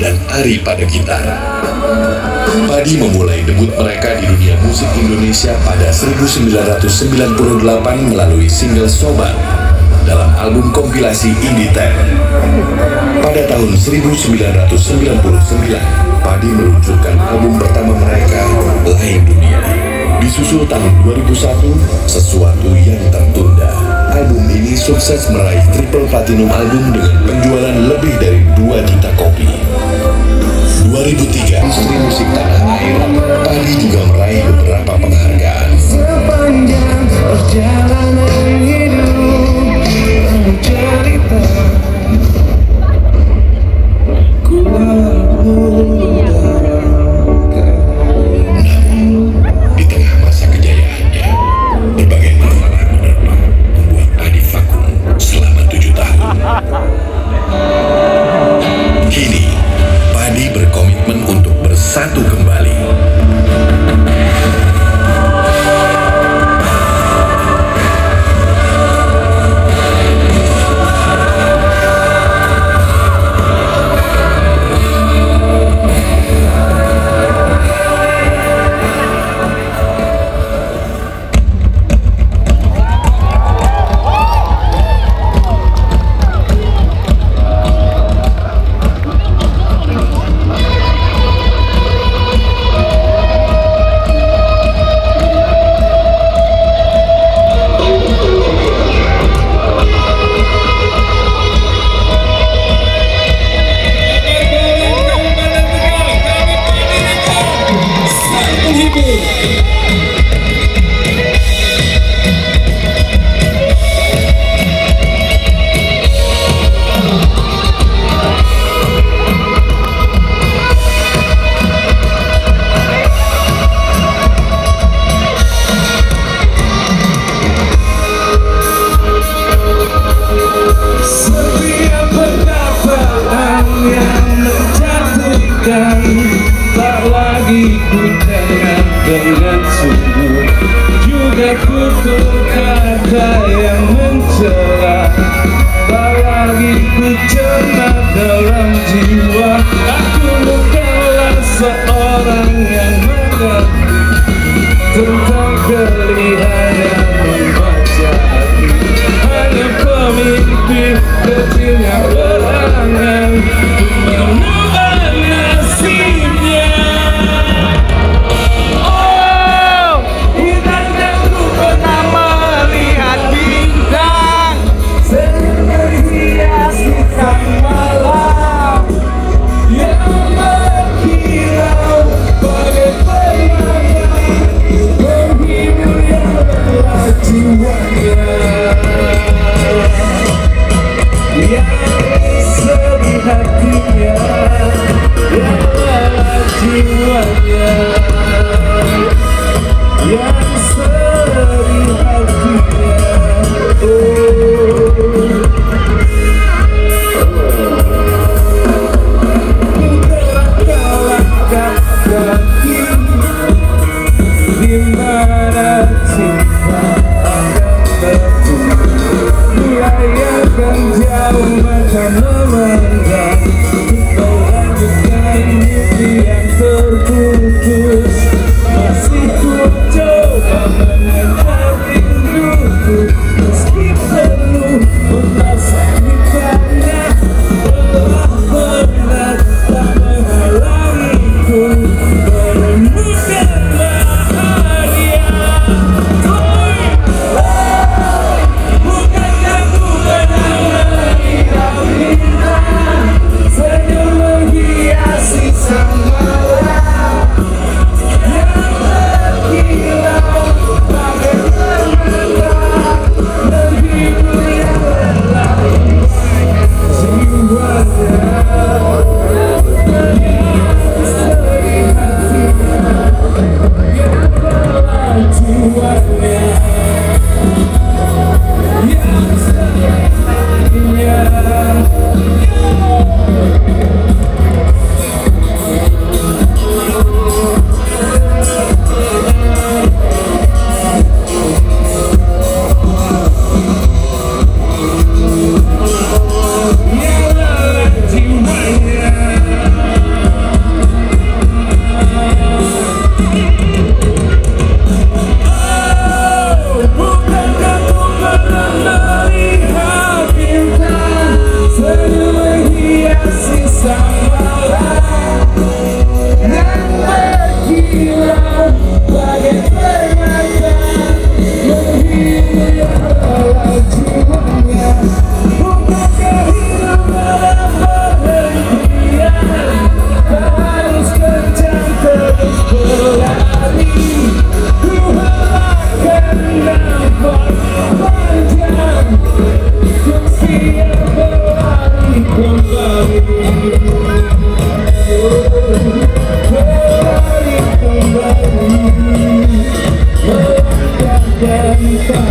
dan Ari pada gitar. Padi memulai debut mereka di dunia musik Indonesia pada 1998 melalui single Sobat dalam album kompilasi Indie Tap. Pada tahun 1999, Padi meluncurkan album pertama mereka, Lain Dunia. Disusul tahun 2001, Sesuatu Yang Tertunda. Album ini sukses meraih triple platinum album dengan penjualan lebih dari 2 juta kopi. 2003, industri musik tanah air, Padi juga meraih hancur Juga kutuk kata yang mencela. Apalagi ku cerna dalam jiwa. Aku bukanlah seorang yang mengerti Thank you.